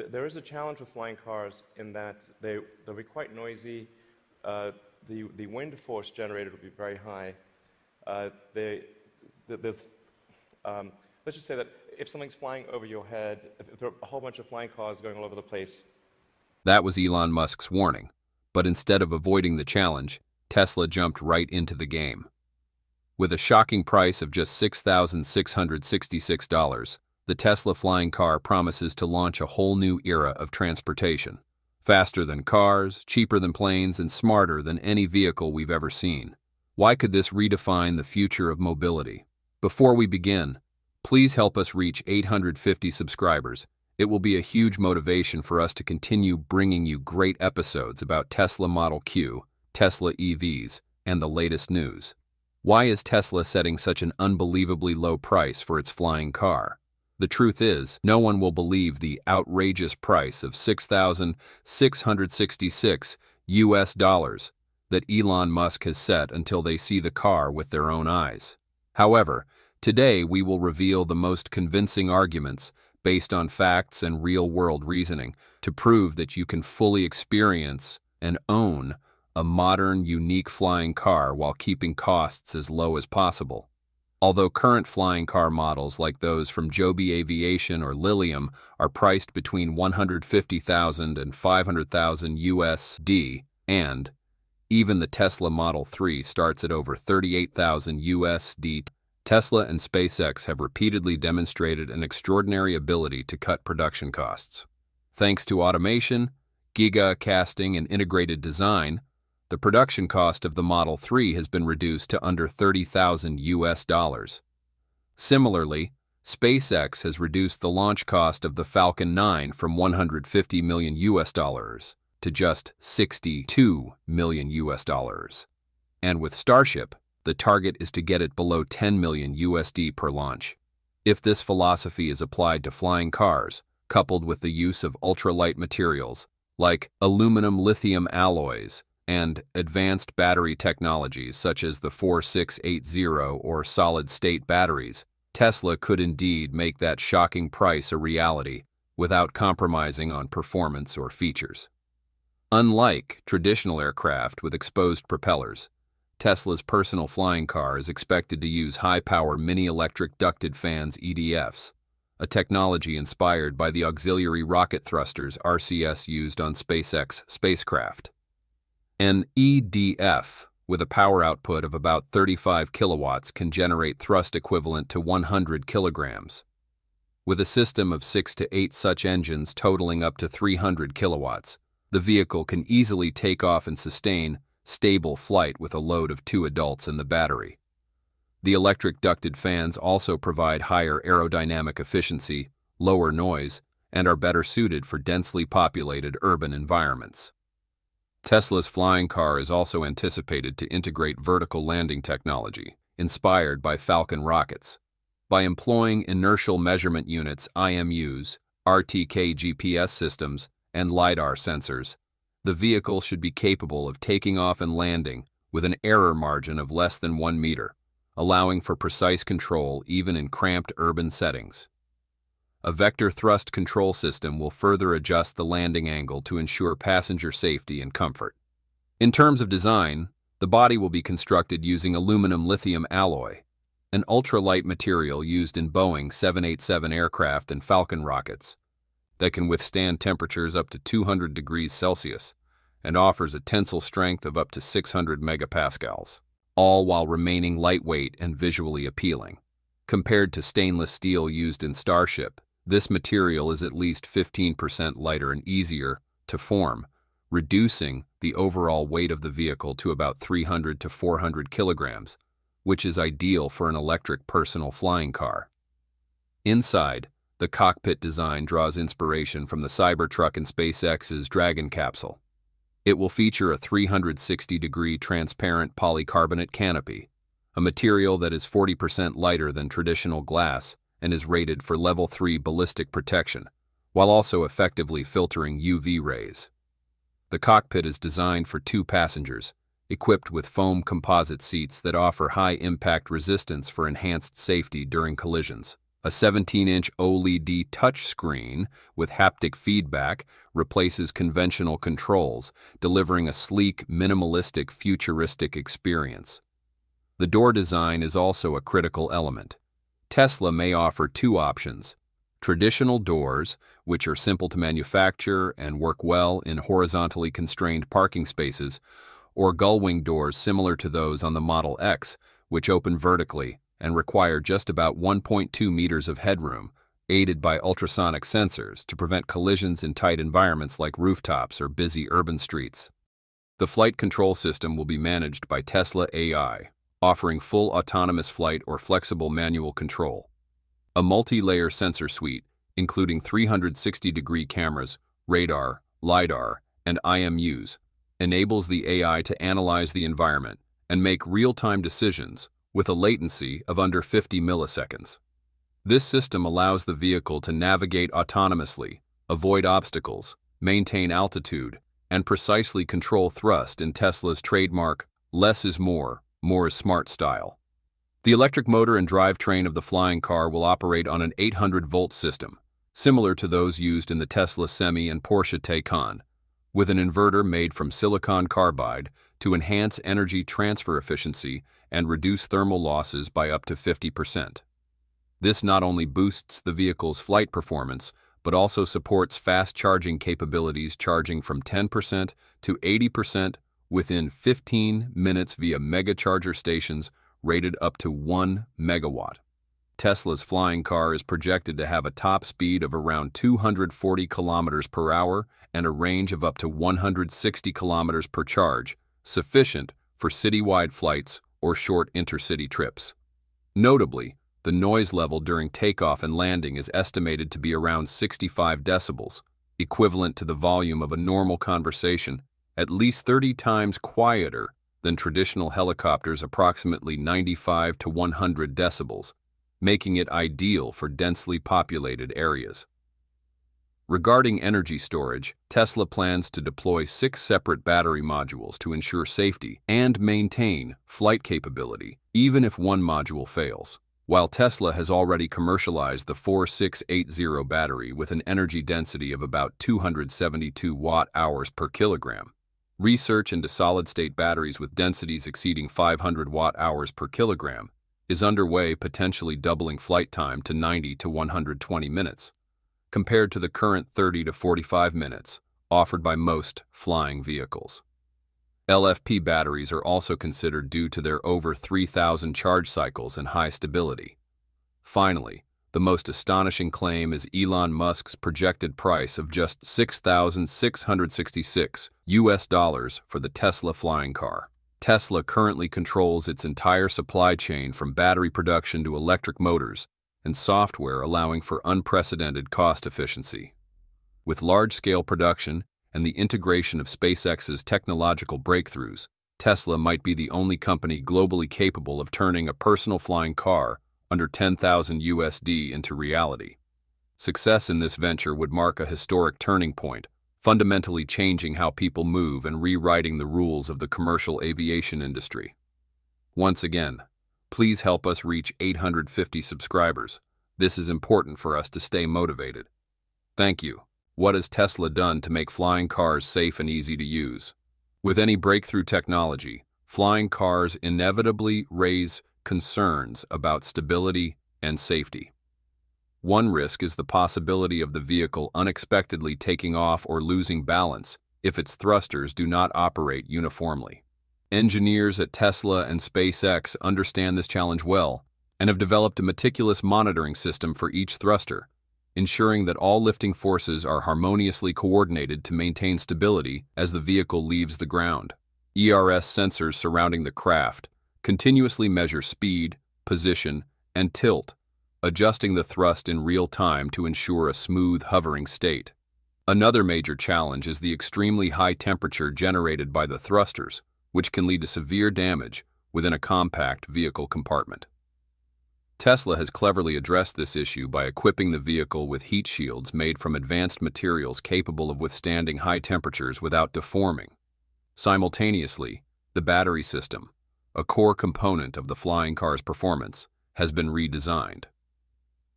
th there is a challenge with flying cars in that they, they'll be quite noisy. Uh, the, the wind force generated will be very high. Uh, they, th there's, um, let's just say that if something's flying over your head, if there are a whole bunch of flying cars going all over the place. That was Elon Musk's warning. But instead of avoiding the challenge, Tesla jumped right into the game. With a shocking price of just $6,666, the Tesla flying car promises to launch a whole new era of transportation. Faster than cars, cheaper than planes, and smarter than any vehicle we've ever seen. Why could this redefine the future of mobility? Before we begin, please help us reach 850 subscribers. It will be a huge motivation for us to continue bringing you great episodes about Tesla Model Q, Tesla EVs, and the latest news. Why is Tesla setting such an unbelievably low price for its flying car? The truth is, no one will believe the outrageous price of 6,666 US dollars that Elon Musk has set until they see the car with their own eyes. However, today we will reveal the most convincing arguments based on facts and real-world reasoning to prove that you can fully experience and own a modern, unique flying car while keeping costs as low as possible. Although current flying car models like those from Joby Aviation or Lilium are priced between 150,000 and 500,000 USD, and even the Tesla Model 3 starts at over 38,000 USD, Tesla and SpaceX have repeatedly demonstrated an extraordinary ability to cut production costs. Thanks to automation, giga casting, and integrated design, the production cost of the Model 3 has been reduced to under 30,000 US dollars. Similarly, SpaceX has reduced the launch cost of the Falcon 9 from 150 million US dollars to just 62 million US dollars. And with Starship, the target is to get it below 10 million USD per launch. If this philosophy is applied to flying cars, coupled with the use of ultralight materials like aluminum lithium alloys and advanced battery technologies such as the 4680 or solid-state batteries, Tesla could indeed make that shocking price a reality without compromising on performance or features. Unlike traditional aircraft with exposed propellers, Tesla's personal flying car is expected to use high-power mini-electric ducted fans EDFs, a technology inspired by the auxiliary rocket thrusters RCS used on SpaceX spacecraft. An EDF with a power output of about 35 kilowatts can generate thrust equivalent to 100 kilograms. With a system of six to eight such engines totaling up to 300 kilowatts, the vehicle can easily take off and sustain stable flight with a load of two adults and the battery. The electric ducted fans also provide higher aerodynamic efficiency, lower noise, and are better suited for densely populated urban environments. Tesla's flying car is also anticipated to integrate vertical landing technology, inspired by Falcon rockets. By employing inertial measurement units IMUs, RTK GPS systems, and LiDAR sensors, the vehicle should be capable of taking off and landing with an error margin of less than one meter, allowing for precise control even in cramped urban settings. A vector thrust control system will further adjust the landing angle to ensure passenger safety and comfort. In terms of design, the body will be constructed using aluminum lithium alloy, an ultralight material used in Boeing 787 aircraft and Falcon rockets that can withstand temperatures up to 200 degrees Celsius and offers a tensile strength of up to 600 megapascals, all while remaining lightweight and visually appealing. Compared to stainless steel used in Starship, this material is at least 15% lighter and easier to form, reducing the overall weight of the vehicle to about 300 to 400 kilograms, which is ideal for an electric personal flying car. Inside, the cockpit design draws inspiration from the Cybertruck and SpaceX's Dragon capsule. It will feature a 360-degree transparent polycarbonate canopy, a material that is 40% lighter than traditional glass and is rated for level 3 ballistic protection, while also effectively filtering UV rays. The cockpit is designed for two passengers, equipped with foam composite seats that offer high impact resistance for enhanced safety during collisions. A 17-inch OLED touchscreen with haptic feedback replaces conventional controls, delivering a sleek, minimalistic, futuristic experience. The door design is also a critical element. Tesla may offer two options. Traditional doors, which are simple to manufacture and work well in horizontally constrained parking spaces, or gull-wing doors similar to those on the Model X, which open vertically and require just about 1.2 meters of headroom, aided by ultrasonic sensors to prevent collisions in tight environments like rooftops or busy urban streets. The flight control system will be managed by Tesla AI, offering full autonomous flight or flexible manual control. A multi-layer sensor suite, including 360-degree cameras, radar, LiDAR, and IMUs, enables the AI to analyze the environment and make real-time decisions with a latency of under 50 milliseconds. This system allows the vehicle to navigate autonomously, avoid obstacles, maintain altitude, and precisely control thrust in Tesla's trademark less is more more is smart style. The electric motor and drivetrain of the flying car will operate on an 800-volt system, similar to those used in the Tesla Semi and Porsche Taycan, with an inverter made from silicon carbide to enhance energy transfer efficiency and reduce thermal losses by up to 50%. This not only boosts the vehicle's flight performance, but also supports fast charging capabilities charging from 10% to 80% within 15 minutes via megacharger stations rated up to 1 megawatt. Tesla's flying car is projected to have a top speed of around 240 kilometers per hour and a range of up to 160 kilometers per charge, sufficient for citywide flights or short intercity trips. Notably, the noise level during takeoff and landing is estimated to be around 65 decibels, equivalent to the volume of a normal conversation at least 30 times quieter than traditional helicopters approximately 95 to 100 decibels, making it ideal for densely populated areas. Regarding energy storage, Tesla plans to deploy six separate battery modules to ensure safety and maintain flight capability, even if one module fails. While Tesla has already commercialized the 4680 battery with an energy density of about 272 watt-hours per kilogram, Research into solid-state batteries with densities exceeding 500 watt-hours per kilogram is underway potentially doubling flight time to 90 to 120 minutes, compared to the current 30 to 45 minutes offered by most flying vehicles. LFP batteries are also considered due to their over 3,000 charge cycles and high stability. Finally, the most astonishing claim is Elon Musk's projected price of just 6,666 US dollars for the Tesla flying car. Tesla currently controls its entire supply chain from battery production to electric motors and software allowing for unprecedented cost efficiency. With large-scale production and the integration of SpaceX's technological breakthroughs, Tesla might be the only company globally capable of turning a personal flying car under 10,000 USD into reality. Success in this venture would mark a historic turning point, fundamentally changing how people move and rewriting the rules of the commercial aviation industry. Once again, please help us reach 850 subscribers. This is important for us to stay motivated. Thank you. What has Tesla done to make flying cars safe and easy to use? With any breakthrough technology, flying cars inevitably raise concerns about stability and safety. One risk is the possibility of the vehicle unexpectedly taking off or losing balance if its thrusters do not operate uniformly. Engineers at Tesla and SpaceX understand this challenge well and have developed a meticulous monitoring system for each thruster, ensuring that all lifting forces are harmoniously coordinated to maintain stability as the vehicle leaves the ground. ERS sensors surrounding the craft continuously measure speed, position, and tilt, adjusting the thrust in real time to ensure a smooth hovering state. Another major challenge is the extremely high temperature generated by the thrusters, which can lead to severe damage within a compact vehicle compartment. Tesla has cleverly addressed this issue by equipping the vehicle with heat shields made from advanced materials capable of withstanding high temperatures without deforming. Simultaneously, the battery system, a core component of the flying car's performance, has been redesigned.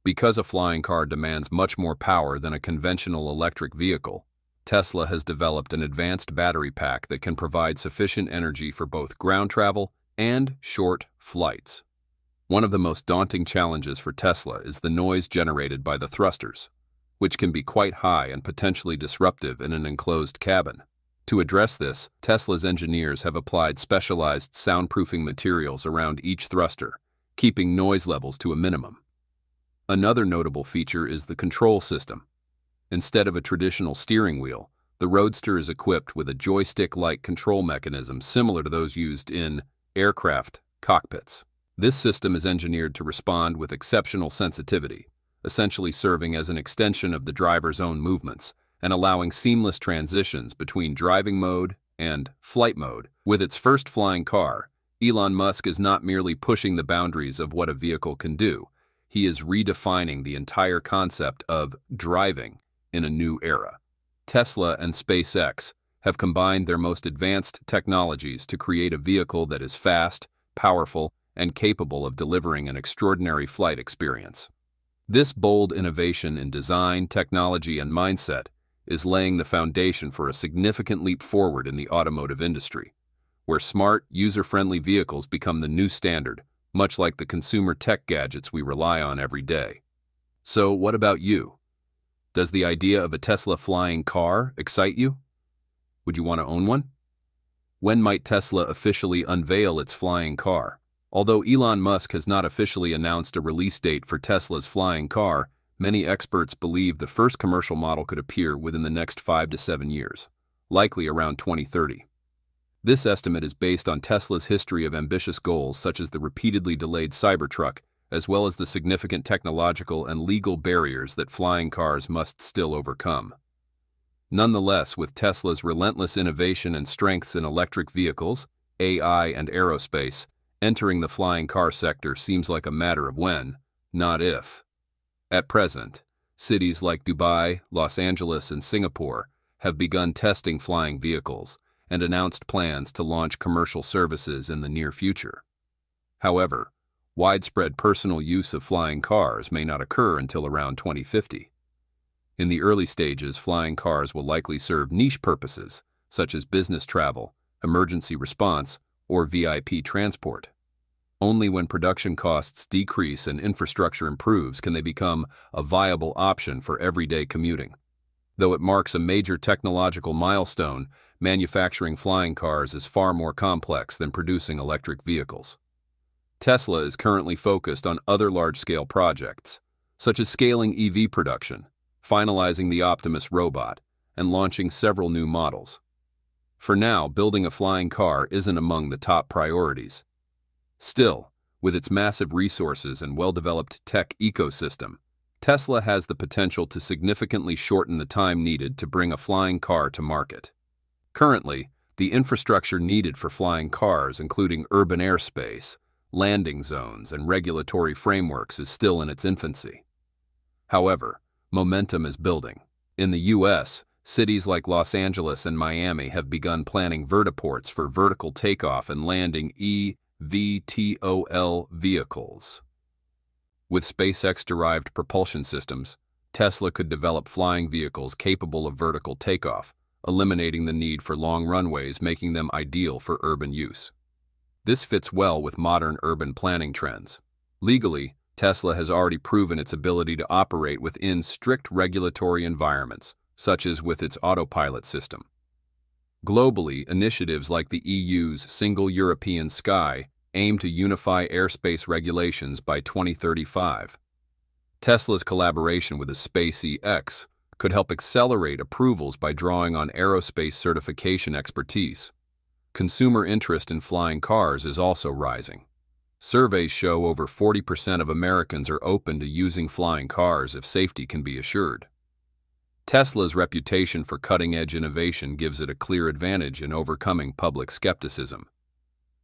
Because a flying car demands much more power than a conventional electric vehicle, Tesla has developed an advanced battery pack that can provide sufficient energy for both ground travel and short flights. One of the most daunting challenges for Tesla is the noise generated by the thrusters, which can be quite high and potentially disruptive in an enclosed cabin. To address this, Tesla's engineers have applied specialized soundproofing materials around each thruster, keeping noise levels to a minimum. Another notable feature is the control system. Instead of a traditional steering wheel, the Roadster is equipped with a joystick-like control mechanism similar to those used in aircraft cockpits. This system is engineered to respond with exceptional sensitivity, essentially serving as an extension of the driver's own movements and allowing seamless transitions between driving mode and flight mode. With its first flying car, Elon Musk is not merely pushing the boundaries of what a vehicle can do, he is redefining the entire concept of driving in a new era. Tesla and SpaceX have combined their most advanced technologies to create a vehicle that is fast, powerful, and capable of delivering an extraordinary flight experience. This bold innovation in design, technology, and mindset is laying the foundation for a significant leap forward in the automotive industry, where smart, user-friendly vehicles become the new standard much like the consumer tech gadgets we rely on every day. So, what about you? Does the idea of a Tesla flying car excite you? Would you want to own one? When might Tesla officially unveil its flying car? Although Elon Musk has not officially announced a release date for Tesla's flying car, many experts believe the first commercial model could appear within the next five to seven years, likely around 2030. This estimate is based on Tesla's history of ambitious goals such as the repeatedly delayed Cybertruck, as well as the significant technological and legal barriers that flying cars must still overcome. Nonetheless, with Tesla's relentless innovation and strengths in electric vehicles, AI, and aerospace, entering the flying car sector seems like a matter of when, not if. At present, cities like Dubai, Los Angeles, and Singapore have begun testing flying vehicles, and announced plans to launch commercial services in the near future. However, widespread personal use of flying cars may not occur until around 2050. In the early stages, flying cars will likely serve niche purposes, such as business travel, emergency response, or VIP transport. Only when production costs decrease and infrastructure improves can they become a viable option for everyday commuting. Though it marks a major technological milestone, manufacturing flying cars is far more complex than producing electric vehicles. Tesla is currently focused on other large-scale projects, such as scaling EV production, finalizing the Optimus robot, and launching several new models. For now, building a flying car isn't among the top priorities. Still, with its massive resources and well-developed tech ecosystem, Tesla has the potential to significantly shorten the time needed to bring a flying car to market. Currently, the infrastructure needed for flying cars, including urban airspace, landing zones, and regulatory frameworks, is still in its infancy. However, momentum is building. In the U.S., cities like Los Angeles and Miami have begun planning vertiports for vertical takeoff and landing eVTOL vehicles. With SpaceX-derived propulsion systems, Tesla could develop flying vehicles capable of vertical takeoff, eliminating the need for long runways, making them ideal for urban use. This fits well with modern urban planning trends. Legally, Tesla has already proven its ability to operate within strict regulatory environments, such as with its autopilot system. Globally, initiatives like the EU's Single European Sky aim to unify airspace regulations by 2035. Tesla's collaboration with the SpaceX could help accelerate approvals by drawing on aerospace certification expertise. Consumer interest in flying cars is also rising. Surveys show over 40% of Americans are open to using flying cars if safety can be assured. Tesla's reputation for cutting-edge innovation gives it a clear advantage in overcoming public skepticism.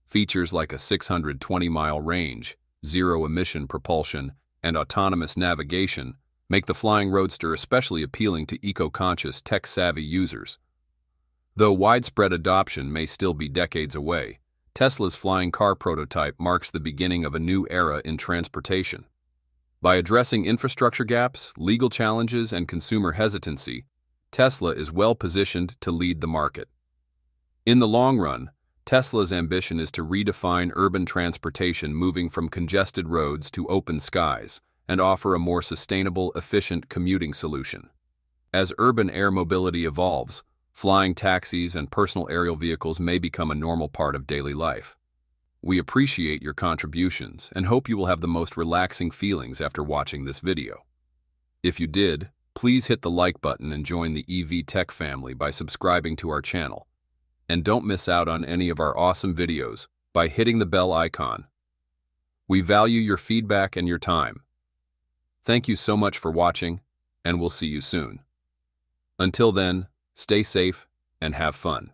Features like a 620-mile range, zero-emission propulsion, and autonomous navigation make the Flying Roadster especially appealing to eco-conscious, tech-savvy users. Though widespread adoption may still be decades away, Tesla's flying car prototype marks the beginning of a new era in transportation. By addressing infrastructure gaps, legal challenges, and consumer hesitancy, Tesla is well positioned to lead the market. In the long run, Tesla's ambition is to redefine urban transportation moving from congested roads to open skies and offer a more sustainable, efficient commuting solution. As urban air mobility evolves, flying taxis and personal aerial vehicles may become a normal part of daily life. We appreciate your contributions and hope you will have the most relaxing feelings after watching this video. If you did, please hit the like button and join the EV Tech family by subscribing to our channel. And don't miss out on any of our awesome videos by hitting the bell icon. We value your feedback and your time. Thank you so much for watching, and we'll see you soon. Until then, stay safe and have fun.